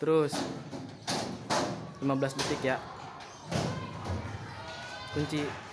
terus 15 detik ya. Kunci.